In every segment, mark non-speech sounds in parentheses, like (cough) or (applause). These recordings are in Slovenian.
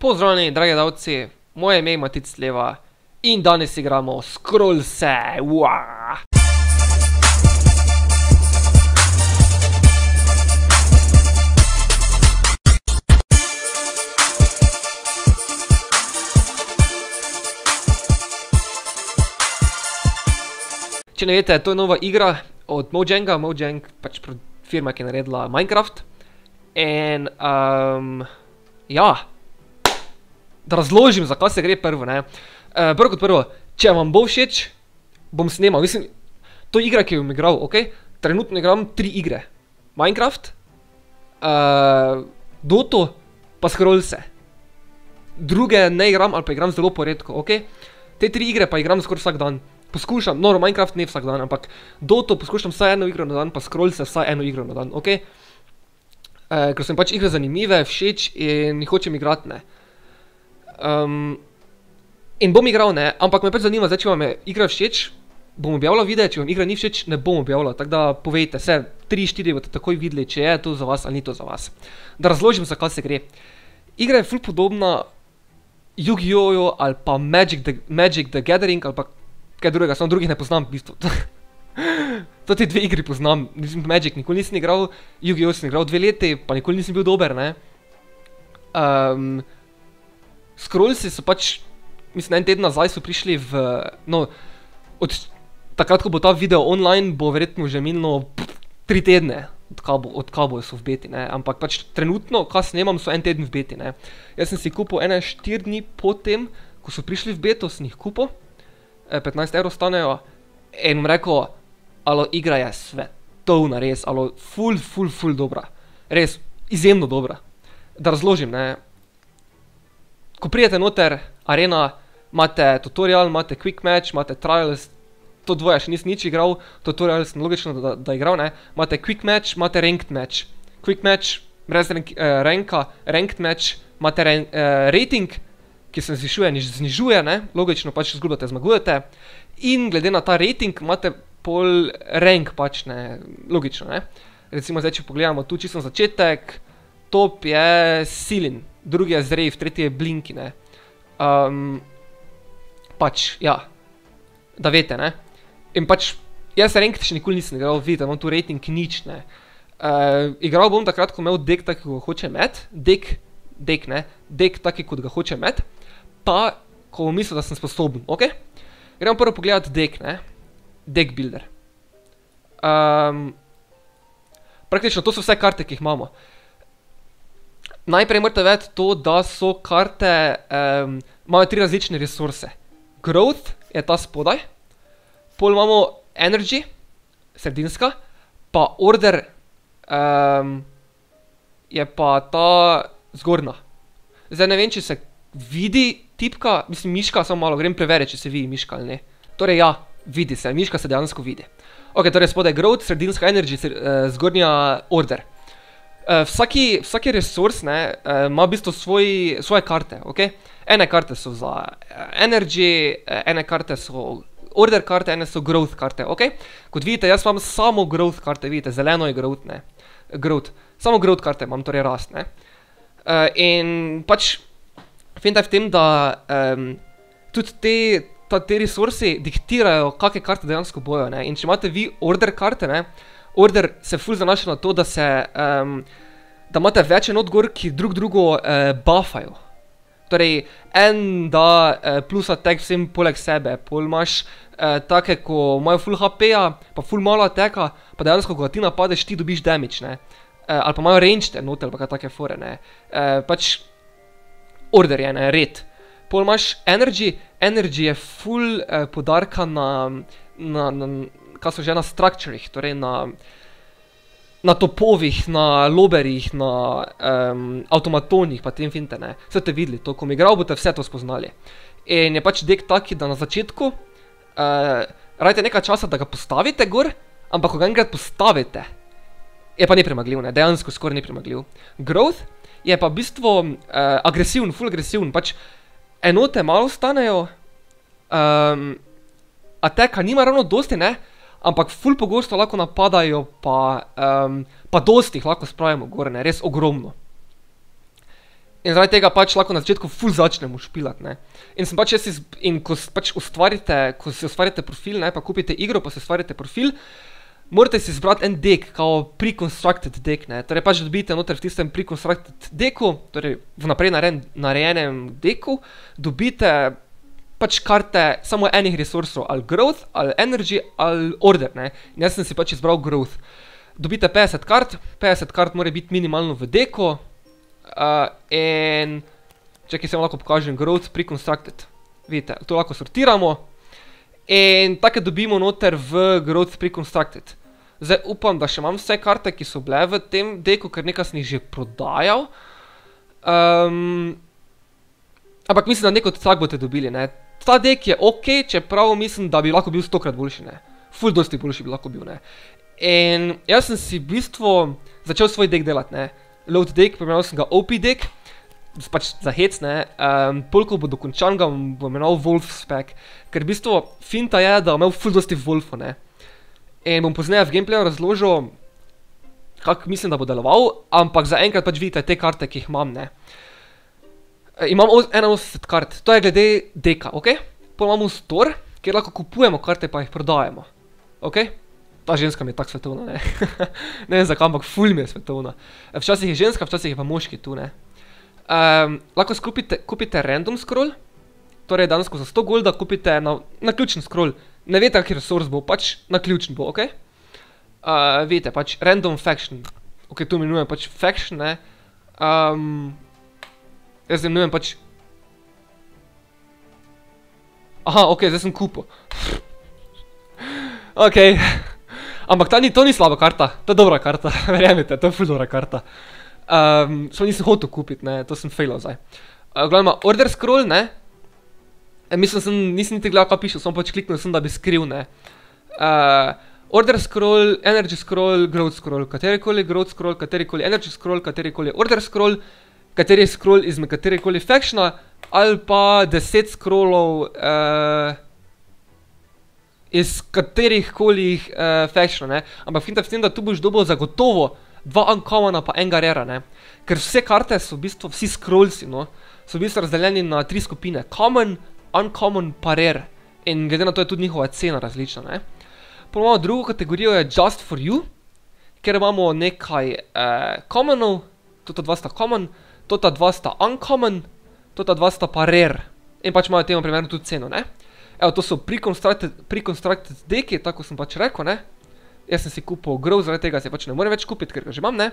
Pozdravljeni, dragi davci, moje ime je Matic Leva in danes igramo Scrollse, uaa! Če ne veste, to je nova igra od Mojanga, Mojang, pač firma, ki je naredila Minecraft. In, ja, da razložim, zakaj se gre prvo, ne. Prvo kot prvo, če vam bo všeč, bom snemal, mislim, to je igra, ki jo bom igral, okej. Trenutno igram tri igre. Minecraft, Doto pa Scrollse. Druge ne igram ali pa igram zelo poredko, okej. Te tri igre pa igram skoraj vsak dan. Poskušam, no, Minecraft ne vsak dan, ampak Doto poskušam vsaj eno igro na dan pa Scrollse vsaj eno igro na dan, okej. ker so mi pač igre zanimive, všeč in hočem igrati, ne. In bom igral, ne, ampak me pač zanima, zdaj, če vam je igra všeč, bom objavljal videe, če vam igra ni všeč, ne bom objavljal, tako da povejte, tri, štiri boste takoj videli, če je to za vas ali ni to za vas. Da razložim, za kaj se gre. Igra je ful podobna Yu-Gi-Ohu ali pa Magic the, Magic the gathering ali pa kaj drugega, samo drugih ne poznam v bistvu. (laughs) Toti dve igri poznam, mislim Magic nikoli nisem igral, Yu-Gi-Oh sem igral dve leti, pa nikoli nisem bil dober, ne. Scrollsi so pač, mislim en teden nazaj so prišli v, no, od takrat, ko bo ta video online, bo verjetno že minilo tri tedne, odkar bo, odkar so v beti, ne, ampak pač trenutno, ka snemam, so en teden v beti, ne. Jaz sem si kupil ene štiri dni po tem, ko so prišli v beto, sem jih kupil, petnajst evrov stanejo, in bom rekel, alo igra je svetovna, res, alo ful, ful, ful dobra. Res, izjemno dobra. Da razložim, ne. Ko pridete noter, arena, imate tutorial, imate quick match, imate trials, to dvoje še nisem nič igral, tutorial sem logično, da igral, ne, imate quick match, imate ranked match. Quick match brez ranka, ranked match imate rating, ki se zvišuje, znižuje, ne, logično pač izgubljate, zmagujete. In glede na ta rating imate pol rank pač, ne, logično, ne. Recimo zdaj, če pogledamo tu čisto začetek, top je Silin, drugi je Zrave, tretji je Blinky, ne. pač, ja. Da veste, ne. In pač jaz ranked še nikoli nisem igral, vidite, imam tu rating nič, ne. igral bom takrat, ko imel deck tak, ko ga hočem imeti, deck, deck, ne, deck tak, kot ga hočem imeti, pa ko bom mislil, da sem sposoben, okej. Gremo prvo pogledat deck, ne. Deck builder. praktično to so vse karte, ki jih imamo. Najprej morate vedeti to, da so karte, imajo tri različne resurse. Growth je ta spodaj, pol imamo energy, sredinska, pa order, je pa ta zgornja. Zdaj ne vem, če se vidi tipka, mislim miška, samo malo, grem preverit, če se vidi miška ali ne. Torej ja, vidi se, miška se dejansko vidi. Okej, torej spodaj growth, sredinska energy, zgornja order. Vsaki, vsak resurs, ne, ima v bistvu svoj, svoje karte, okej. Ene karte so za energy, ene karte so order karte, ene so growth karte, okej. Kot vidite, jaz imam samo growth karte, vidite, zeleno je growth, ne. Growth, samo growth karte imam, torej rast, ne. in pač finta je v tem, da tudi te, ti resursi diktirajo, kake karte dejansko bojo, ne, in če imate vi order karte, ne, order se ful zanaša na to, da se, da imate več enot gor, ki drug drugo buffajo. Torej en da plus attack vsem poleg sebe, pol imaš take, ko imajo ful HP-ja pa ful malo attacka, pa dejansko, ko ti napadeš, ti dobiš damage, ne. ali pa imajo ranged enote ali pa kaj take fore, ne. pač order je, ne, red. Pol imaš energy, energy je ful poudarka na, na, na, ka so že, na structurih, torej na na topovih, na lobberjih, na avtomatonih pa tem finte, ne. Saj boste videli to, ko bom igral, boste vse to spoznali. In je pač deck tak, da na začetku rabite nekaj časa, da ga postavite gor, ampak ko ga enkrat postavite, je pa nepremagljiv, ne, dejansko skoraj nepremagljiv. Growth je pa v bistvu agresiven, ful agresiven, pač enote malo stanejo, attacka nima ravno dosti, ne, ampak ful pogosto lahko napadajo pa pa dosti jih lahko spravimo gor, ne, res ogromno. In zaradi tega pač lahko na začetku ful začnemo špilati, ne. In sem pač jaz in ko pač ustvarite, ko si ustvarite profil, ne, pa kupite igro, pa si ustvarite profil, morate si izbrati en deck, kao pre-constructed deck, ne, torej pač dobite noter v tistem pre-constructed decku, torej vnaprej narejenem decku, dobite pač karte samo enih resursov, ali growth, ali energy, ali order, ne. In jaz sem si pač izbral growth. Dobite petdeset kart, petdeset kart more biti minimalno v decku, in čakaj, saj vam lahko pokažem growth pre-constructed. Vidite, to lahko sortiramo in take dobimo noter v growth pre-constructed. Zdaj upam, da še imam vse karte, ki so bile v tem decku, ker nekaj sem jih že prodajal. ampak mislim, da neki tak boste dobili, ne. Ta deck je okej, čeprav mislim, da bi lahko bil stokrat boljši, ne. Ful dosti boljši bi lahko bil, ne. In jaz sem si v bistvu začel svoj deck delati, ne. Load deck, poimenoval sem ga OP-deck, pač za hec, ne, pol ko bo dokončan, ga bom imenoval Wolf-spec, ker v bistvu finta je, da bom imel ful dosti Wolfov, ne. In bom pozneje v gameplayu razložil, kako mislim, da bo deloval, ampak zaenkrat pač vidite te karte, ki jih imam, ne. Imam enainosemdeset kart, to je glede decka, okej. Pol imamo store, kjer lahko kupujemo karte pa jih prodajamo. Okej. Ta ženska mi je tako svetovna, ne. (laughs) Ne vem, zakaj, ampak ful mi je svetovna. Včasih je ženska, včasih je pa moški tu, ne. lahko skupite, kupite random scroll, torej dejansko za sto golda kupite naključen scroll. Ne veste, kak resurs bo, pač naključen bo, okej. vidite, pač random faction, okej, to imenujem pač faction, ne. Jaz imenujem pač... okej, zdaj sem kupil. (laughs) Okej. Ampak ta ni, to ni slaba karta, to je dobra karta, (laughs) verjemite, to je ful dobra karta. samo nisem hotel kupiti, ne, to sem fejlal zdaj. v glavnem, order scroll, ne, mislil sem, nisem niti gledal, kaj piše, samo pač kliknil sem, da bi skril, ne. order scroll, energy scroll, growth scroll, katerikoli growth scroll, katerikoli energy scroll, katerikoli order scroll, kateri scroll izmed katerikoli factiona ali pa deset scrollov iz katerihkoli factionov, ne. Ampak finta v tem, da tu boš dobil zagotovo dva uncommona pa enega rara, ne. Ker vse karte so v bistvu, vsi scrollsi, no, so v bistvu razdeljeni na tri skupine, common, uncommon pa rare. In glede na to je tudi njihova cena različna, ne. Pol imamo drugo kategorijo je just for you, kjer imamo nekaj commonov, tota dva sta common, tota dva sta uncommon, tota dva sta pa rare. In pač imajo temu primerno tudi ceno, ne. Evo, to so pre-constructed, pre-constructed decki, tako, sem pač rekel, ne. Jaz sem si kupil growth, zaradi tega si pač ne morem več kupiti, ker ga že imam, ne.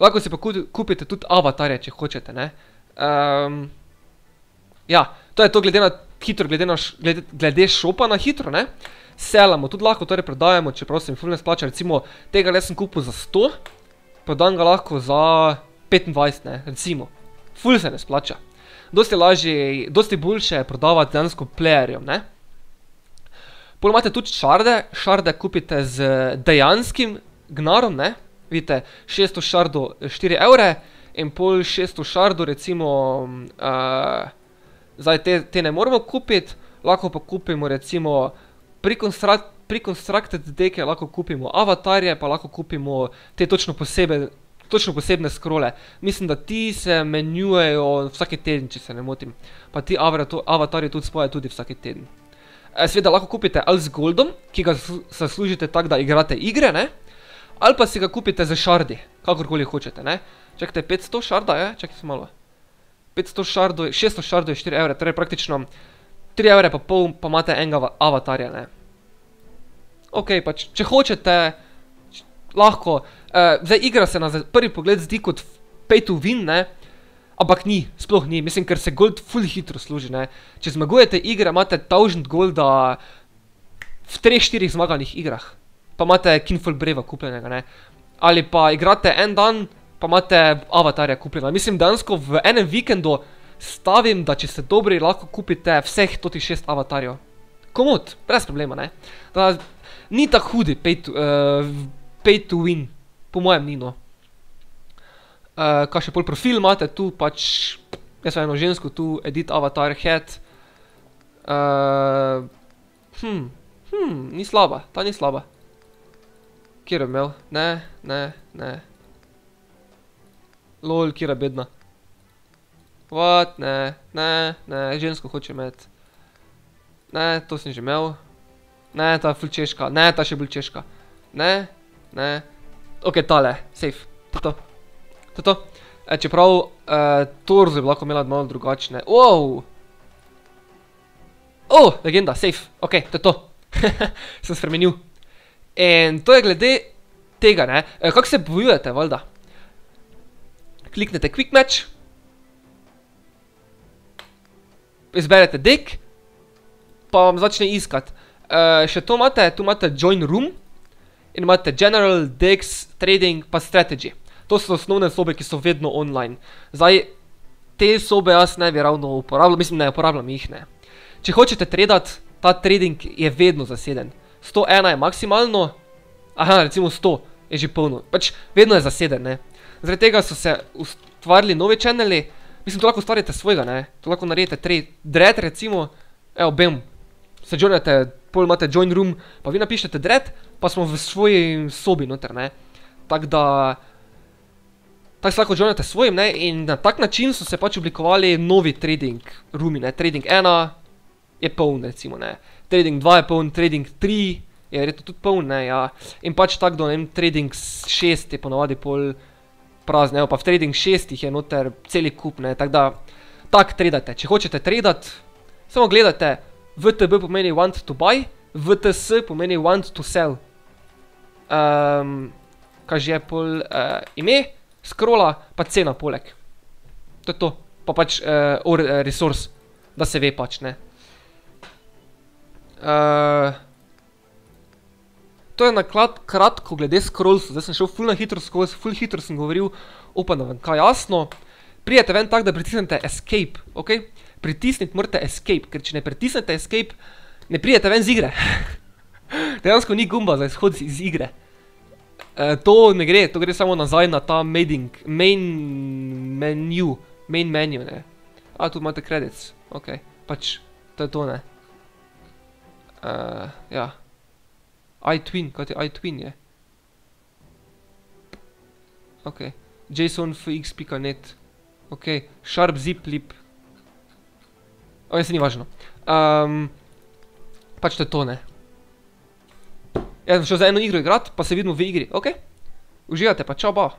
Lahko si pa kupite tudi avatarje, če hočete, ne. ja, to je to glede na, hitro glede na glede shopa na hitro, ne. Sellamo tudi lahko, torej prodajamo, čeprav se mi ful ne splača, recimo tegale sem kupil za sto, prodam ga lahko za petindvajset, ne, recimo. Ful se ne splača. Dosti lažje, dosti boljše je prodajati dejansko playerjem, ne. Pol imate tudi šarde, šarde kupite z dejanskim gnarem, ne. Vidite, šeststo šardov štiri evre in pol šeststo šardov recimo zdaj te, te ne moremo kupiti, lahko pa kupimo recimo pre-constructed decke lahko kupimo avatarje pa lahko kupimo te točno posebej, točno posebne scrolle. Mislim, da ti se menjujejo vsak teden, če se ne motim. Pa ti avatarji tudi spadajo tudi vsak teden. seveda lahko kupite ali z goldom, ki ga zaslužite tako, da igrate igre, ne, ali pa si ga kupite s šardi, kakorkoli hočete, ne. Čakajte, petsto šarda je, čakajte malo. Petsto šardov, šeststo šardov je štiri evre, torej praktično tri evre pa pol pa imate enega avatarja, ne. Okej, pač, če hočete, lahko, zdaj igra se na prvi pogled zdi kot pay to win, ne, ampak ni, sploh ni, mislim, ker se gold ful hitro služi, ne. Če zmagujete igre, imate tavžent golda v treh, štirih zmaganih igrah. Pa imate king full brava kupljenega, ne. Ali pa igrate en dan, pa imate avatarja kupljenega, mislim, dejansko v enem vikendu stavim, da če ste dobri, lahko kupite vseh totih šest avatarjev. Komot, brez problema, ne. ni tako hud pay to pay to win, po mojem ni, no. kaj še pol profil imate tu pač, jaz imam eno žensko tu, edit avatar head. ni slaba, ta ni slaba. Katero bi imel? Ne, ne, ne. Lol, katera bedna. What? Ne, ne, ne, žensko hoče imeti. Ne, to sem že imel. Ne, ta je ful češka, ne, ta še bolj češka. Ne, ne. Ok, tale, safe, to to. To to. E, čeprav, e, torzo bi lahko imela malo drugačne. Wow! Oh, legenda, safe, ok, to je to. (laughs) sem spremenil. In to je glede tega, ne. E, kako se bojujete, valjda? Kliknete quick match. Izberete deck. Pa vam začne iskat. E, še to imate, tu imate join room. In imate general, dex, trading, pa strategy. To so osnovne sobe, ki so vedno online. Zdaj, te sobe jaz ne bi ravno uporabljal, mislim, ne uporabljam jih, ne. Če hočete tradat, ta trading je vedno zaseden. Sto ena je maksimalno, aha, recimo sto je že polno. Pač, vedno je zaseden, ne. Zaradi tega so se ustvarili novi channeli, mislim, to lahko ustvarite svojega, ne. To lahko naredite trade, dread recimo, evo, bam, se joinate, pol imate join room, pa vi napišete dread, pa smo v svoji sobi noter, ne. Tak da, tako se lahko joinate svojim, ne, in na tak način so se pač oblikovali novi trading roomi, ne. Trading ena je poln, recimo, ne. Trading dva je poln, trading tri je verjetno tudi poln, ne, ja. In pač tako do, ne vem, trading šest je ponavadi pol prazen, evo, pa v trading šestih je noter celi kup, ne, tak da, tako tradate. Če hočete tradat, samo gledate, VTB pomeni want to buy, VTS pomeni want to sell. Kaj že je pol ime, scrolla, pa cena poleg. To je to. Pa pač or resource, da se ve pač, ne. To je na kratko glede scrollsov, zdaj sem šel ful na hitro skozi, ful hitro sem govoril, upam, da vam kaj jasno. Pridete ven tako, da pritisnete escape, okej. Pritisniti morate escape, ker če ne pritisnete escape, ne pridete ven z igre. (laughs) Dejansko ni gumba za izhod iz igre. To ne gre, to gre samo nazaj na ta main menu, main menu, ne. A, tu imate credits, okej, pač, to je to, ne. Ja. iTwin, kaj ti iTwin je? Okej, jsonfx.net, okej, sharp zip lip. Saj ni važno. Pač to je to, ne. Jaz bom šel zdaj eno igro igrat, pa se vidimo v igri, okej? Uživajte pa, čao, bao.